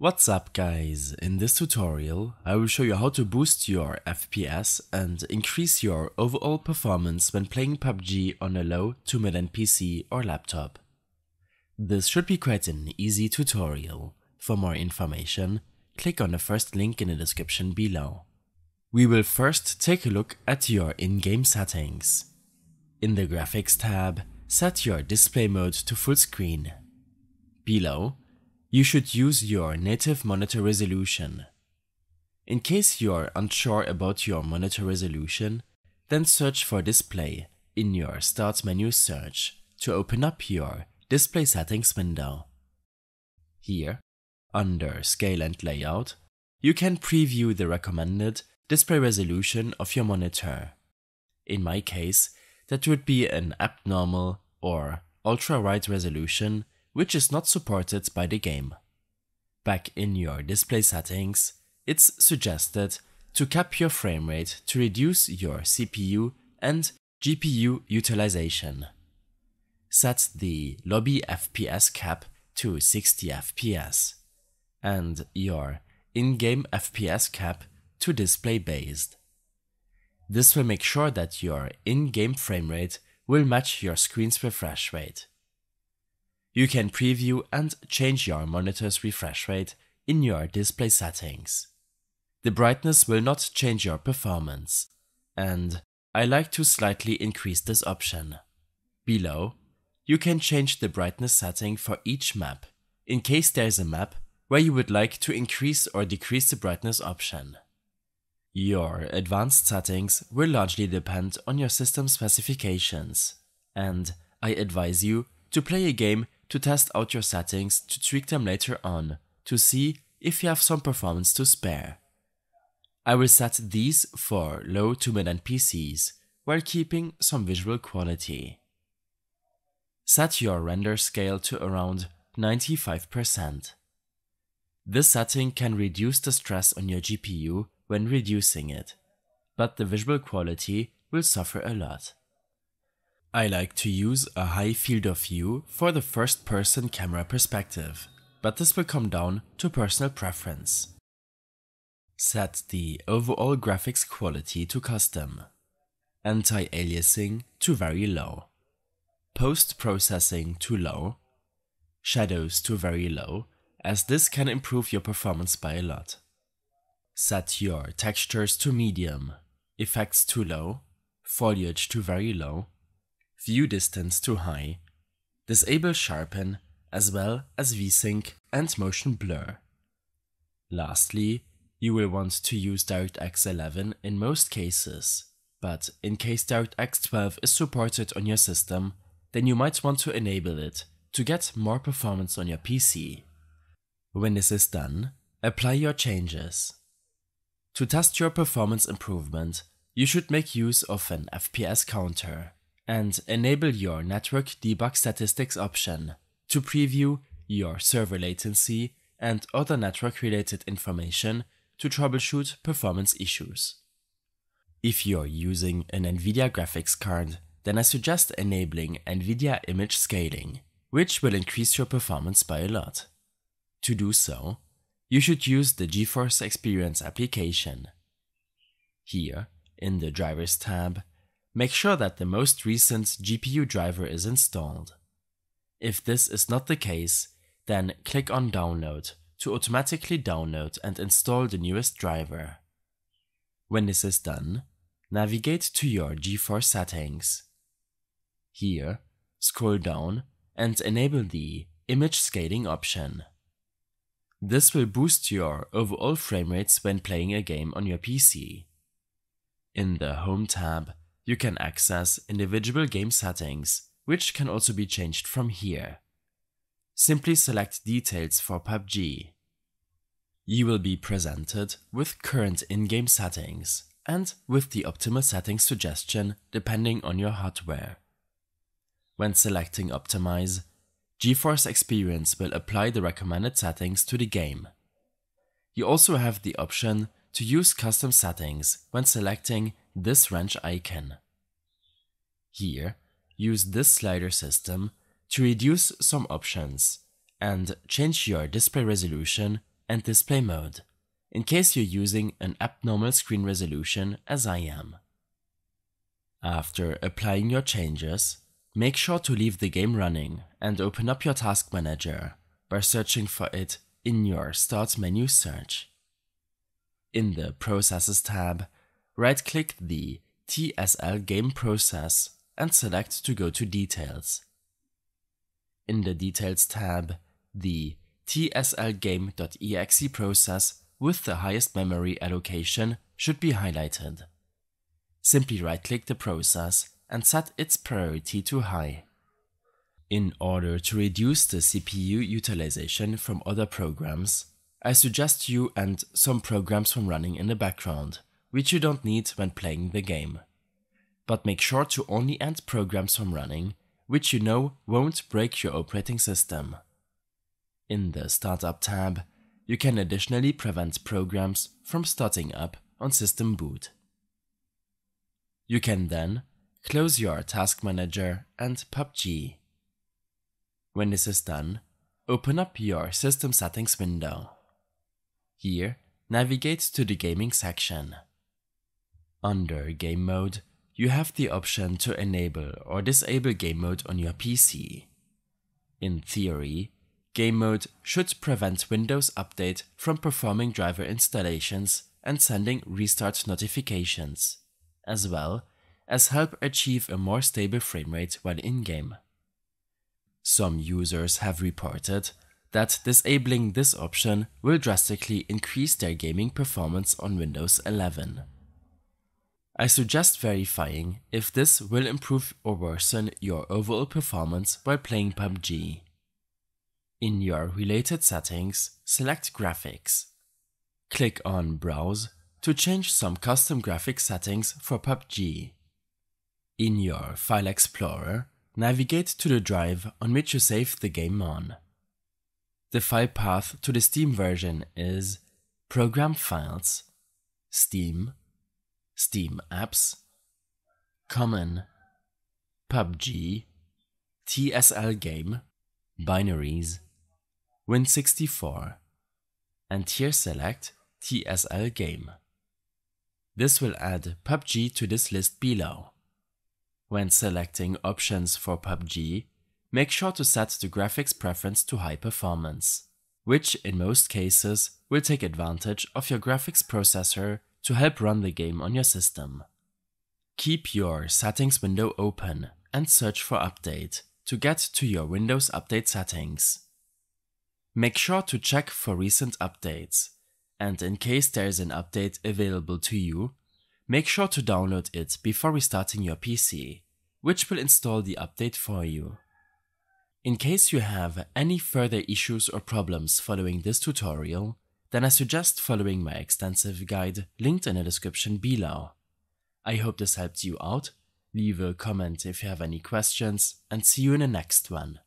What's up guys, in this tutorial I will show you how to boost your FPS and increase your overall performance when playing PUBG on a low to mid-end PC or laptop. This should be quite an easy tutorial. For more information, click on the first link in the description below. We will first take a look at your in-game settings. In the Graphics tab, set your display mode to full screen. Below, you should use your native monitor resolution. In case you're unsure about your monitor resolution, then search for display in your Start menu search to open up your display settings window. Here, under Scale and Layout, you can preview the recommended display resolution of your monitor. In my case, that would be an abnormal or ultra-wide resolution which is not supported by the game. Back in your display settings, it's suggested to cap your frame rate to reduce your CPU and GPU utilization. Set the lobby FPS cap to 60 FPS and your in-game FPS cap to display based. This will make sure that your in-game frame rate will match your screen's refresh rate. You can preview and change your monitor's refresh rate in your display settings. The brightness will not change your performance, and I like to slightly increase this option. Below, you can change the brightness setting for each map, in case there is a map where you would like to increase or decrease the brightness option. Your advanced settings will largely depend on your system specifications, and I advise you to play a game to test out your settings to tweak them later on to see if you have some performance to spare. I will set these for low to mid-end PCs while keeping some visual quality. Set your render scale to around 95%. This setting can reduce the stress on your GPU when reducing it, but the visual quality will suffer a lot. I like to use a high field of view for the first person camera perspective, but this will come down to personal preference. Set the overall graphics quality to custom, anti-aliasing to very low, post-processing to low, shadows to very low, as this can improve your performance by a lot. Set your textures to medium, effects to low, foliage to very low, view distance to high, disable sharpen as well as VSync and motion blur. Lastly, you will want to use DirectX 11 in most cases, but in case DirectX 12 is supported on your system, then you might want to enable it to get more performance on your PC. When this is done, apply your changes. To test your performance improvement, you should make use of an FPS counter and enable your network debug statistics option to preview your server latency and other network related information to troubleshoot performance issues. If you're using an NVIDIA graphics card, then I suggest enabling NVIDIA image scaling, which will increase your performance by a lot. To do so, you should use the GeForce Experience application. Here, in the Drivers tab, make sure that the most recent GPU driver is installed. If this is not the case, then click on Download to automatically download and install the newest driver. When this is done, navigate to your GeForce settings. Here, scroll down and enable the image scaling option. This will boost your overall frame rates when playing a game on your PC. In the Home tab, you can access individual game settings, which can also be changed from here. Simply select Details for PUBG. You will be presented with current in-game settings and with the optimal settings suggestion depending on your hardware. When selecting Optimize, GeForce Experience will apply the recommended settings to the game. You also have the option to use custom settings when selecting this wrench icon. Here, use this slider system to reduce some options and change your display resolution and display mode, in case you're using an abnormal screen resolution as I am. After applying your changes, make sure to leave the game running and open up your task manager by searching for it in your Start menu search. In the Processes tab, right-click the TSL game process and select to go to Details. In the Details tab, the tslgame.exe process with the highest memory allocation should be highlighted. Simply right-click the process and set its priority to high. In order to reduce the CPU utilization from other programs, I suggest you end some programs from running in the background, which you don't need when playing the game. But make sure to only end programs from running, which you know won't break your operating system. In the Startup tab, you can additionally prevent programs from starting up on system boot. You can then close your Task Manager and PUBG. When this is done, open up your System Settings window. Here, navigate to the Gaming section. Under Game Mode, you have the option to enable or disable Game Mode on your PC. In theory, Game Mode should prevent Windows Update from performing driver installations and sending restart notifications as well as help achieve a more stable frame rate while in-game. Some users have reported that disabling this option will drastically increase their gaming performance on Windows 11. I suggest verifying if this will improve or worsen your overall performance while playing PUBG. In your related settings, select Graphics. Click on Browse to change some custom graphics settings for PUBG. In your File Explorer, navigate to the drive on which you saved the game on. The file path to the Steam version is Program Files, Steam, Steam Apps, Common, PUBG, TSL Game, Binaries, Win64, and here select TSL Game. This will add PUBG to this list below. When selecting options for PUBG, make sure to set the graphics preference to high performance, which in most cases will take advantage of your graphics processor to help run the game on your system. Keep your settings window open and search for update to get to your Windows Update settings. Make sure to check for recent updates and in case there is an update available to you, make sure to download it before restarting your PC, which will install the update for you. In case you have any further issues or problems following this tutorial, then I suggest following my extensive guide linked in the description below. I hope this helped you out, leave a comment if you have any questions, and see you in the next one.